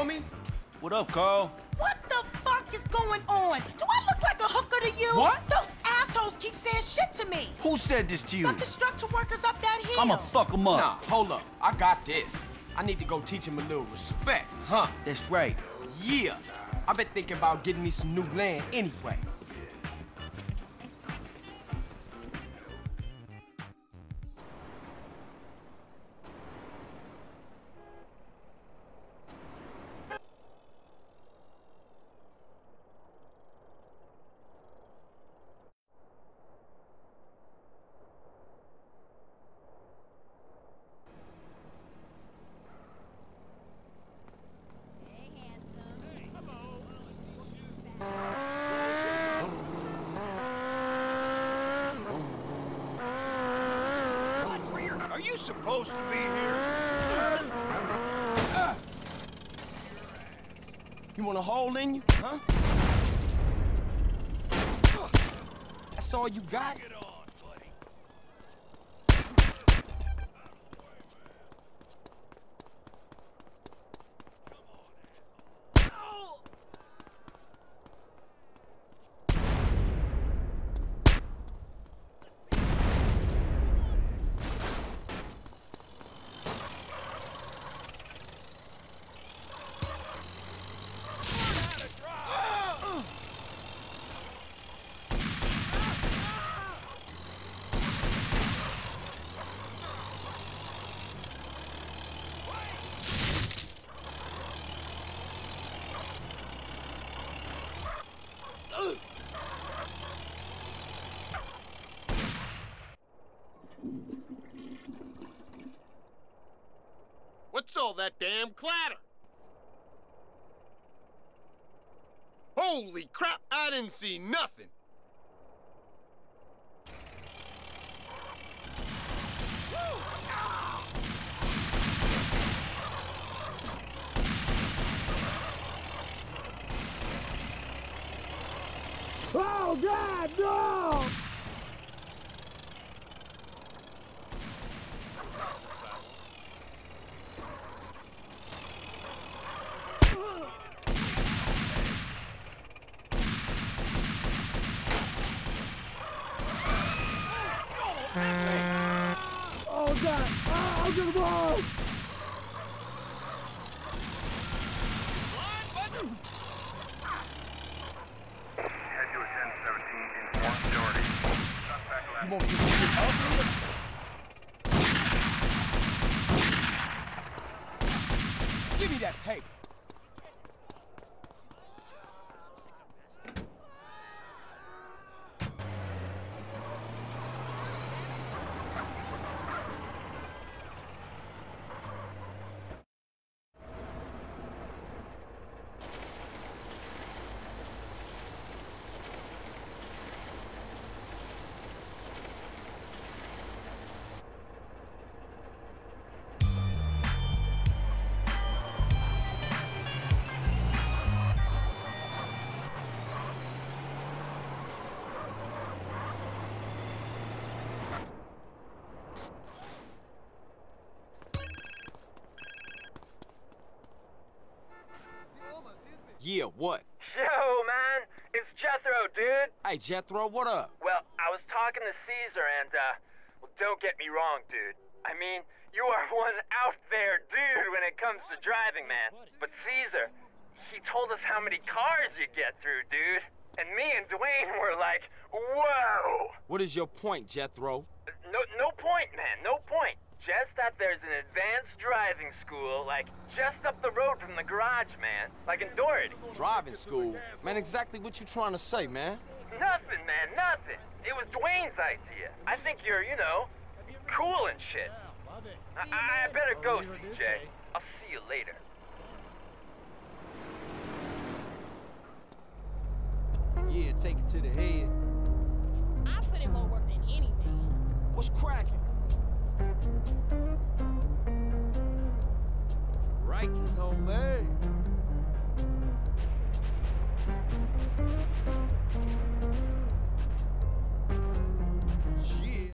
homies? What up, Carl? What the fuck is going on? Do I look like a hooker to you? What? Those assholes keep saying shit to me. Who said this to you? The construction workers up that hill. I'ma fuck him up. Nah, hold up. I got this. I need to go teach him a little respect, huh? That's right. Yeah. I've been thinking about getting me some new land anyway. Supposed to be here? You want a hole in you, huh? That's all you got? Get on, buddy. What's all that damn clatter? Holy crap, I didn't see nothing. Oh God, no! Oh God! Oh, I'm gonna blow! Give me that paper. Yeah, what? Yo, man, it's Jethro, dude. Hey, Jethro, what up? Well, I was talking to Cesar, and, uh, well, don't get me wrong, dude. I mean, you are one out there dude when it comes to driving, man. But Cesar, he told us how many cars you get through, dude. And me and Dwayne were like, whoa! What is your point, Jethro? No, no point, man, no point. Just that there's an advanced driving school, like, just up the road from the garage, man. Like in Doherty. Driving school? Man, exactly what you trying to say, man? Nothing, man, nothing. It was Dwayne's idea. I think you're, you know, cool and shit. I, I better go, CJ. I'll see you later. Yeah, take it to the head. I put in more work than any man. What's cracking? Righteous homie. man. Yeah.